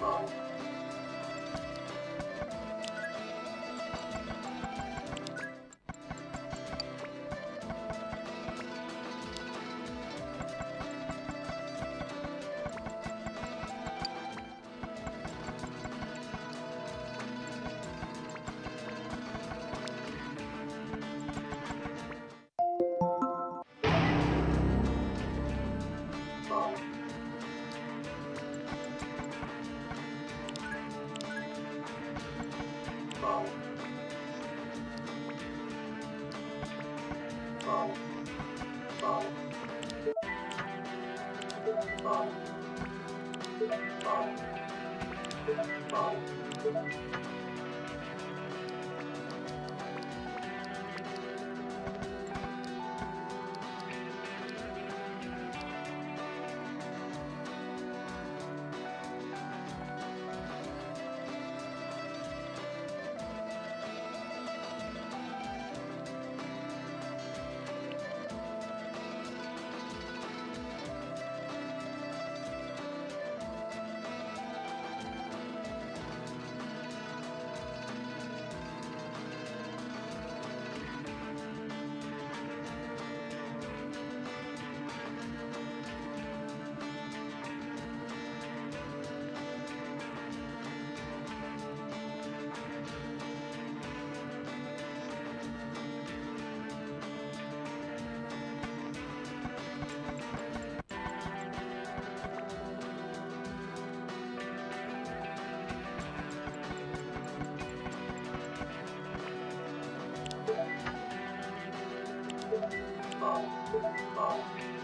Bye. Thank you. Thank you.